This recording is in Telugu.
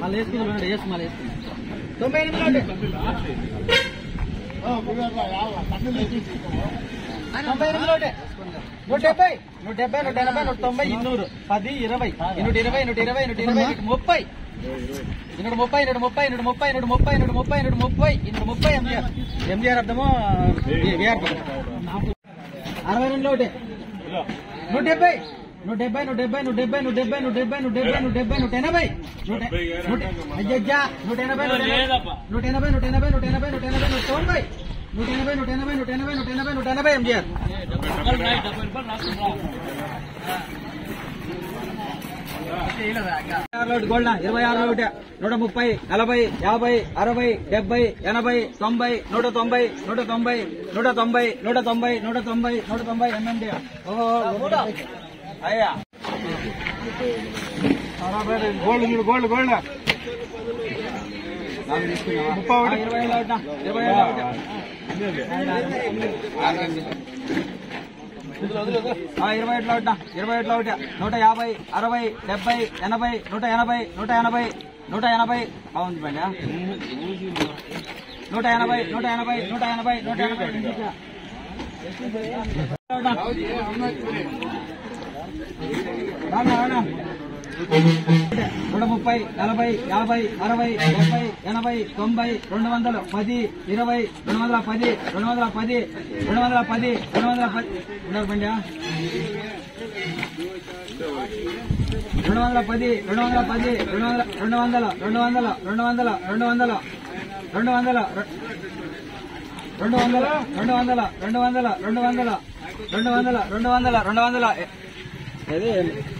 మళ్ళీ వేసుకుందాం వేసి మళ్ళీ వేసుకుందాం తొంభై ఎనిమిది తొంభై ఎనిమిది ఒకటి నూట డెబ్బై నూట డెబ్బై నూట ఎనభై నూట తొంభై ఇన్నూరు పది ఇరవై నూట ఇరవై నూట ఇరవై నూట ఇరవై నూట ముప్పై. ఇన్నూట ముప్పై నూట ముప్పై నూట ముప్పై నూట ముప్పై నూట ముప్పై నూట ముప్పై ఇన్నూట ముప్పై ఎంజిఆర్ ఎంజిఆర్ అర్థము విఆర్ అరవై రెండు ఒకటి నూట డెబ్బై. నూట డెబ్బై నూట డెబ్బై నూట డెబ్బై నూట డెబ్బై నూట డెబ్బై నూట డెబ్బై నూట డెబ్బై నూట ఎనభై నూట ఎనభై నూట ఎనభై నూట ఎనభై నూట ఎనభై నూట ఎనభై నూట ఎనభై నూట తొంభై నూట ఎనభై నూట ఎనభై నూట ఎనభై నూట ఎనభై నూట ఎనభై ఎంజిఆర్ గోల్డ్ ఇరవై ఆరు ఒకటి నూట ముప్పై నలభై యాభై అరవై డెబ్బై ఎనభై తొంభై నూట తొంభై నూట తొంభై నూట తొంభై నూట తొంభై నూట తొంభై నూట తొంభై ఎంఎండి అయ్యా గోల్డ్ చూడు గోల్డ్ గోల్డ్ ముప్పై ఒకటి ఇరవై ఏళ్ళ ఒకటి ఇరవై ఏళ్ళ ఒకటి ఆ, ఇరవై ఎట్లా ఒకటి ఇరవై ఎట్లా ఒకటి నూట యాభై అరవై డెబ్బై ఎనభై నూట ఎనభై నూట ఎనభై నూట ఎనభై బాగుంది బండి నూట ఎనభై నూట ఎనభై నూట ఎనభై నూట ఎనభై రానా, రానా. నూట ముప్పై నలభై యాభై అరవై డెబ్బై ఎనభై తొంభై రెండు వందల పది ఇరవై రెండు వందల పది రెండు వందల పది రెండు వందల పది రెండు వందల పది ఉండదు రెండు వందల పది రెండు వందల పది రెండు వందల రెండు వందల రెండు వందల రెండు వందల రెండు వందల రెండు వందల రెండు వందల రెండు వందల రెండు వందల రెండు వందల రెండు వందల రెండు వందల రెండు వందల 那边。